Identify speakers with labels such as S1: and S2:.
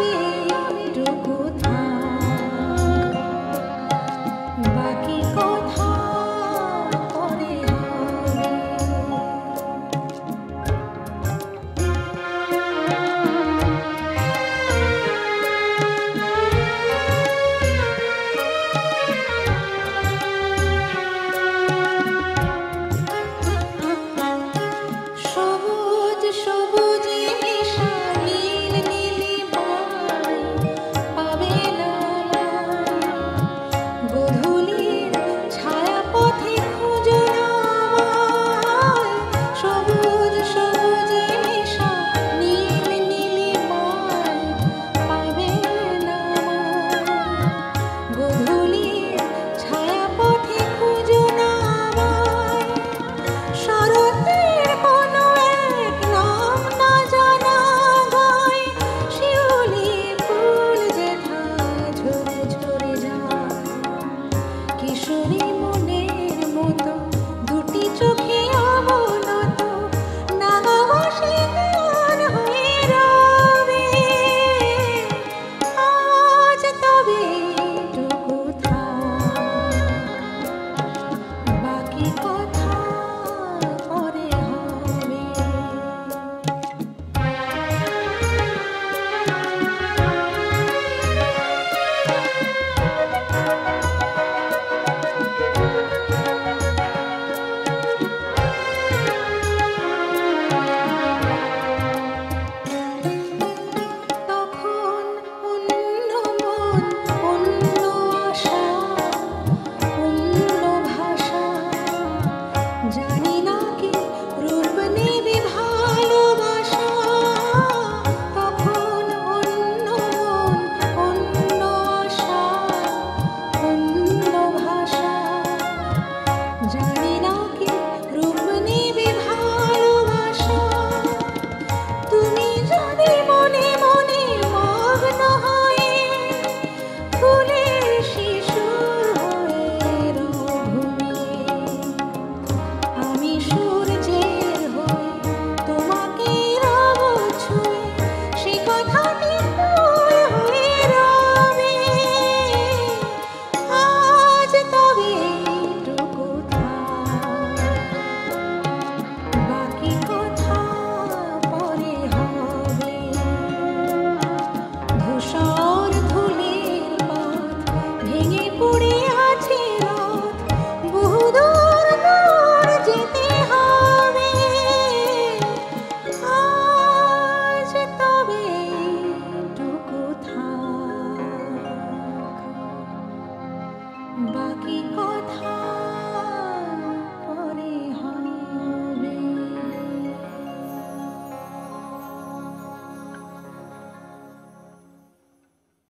S1: be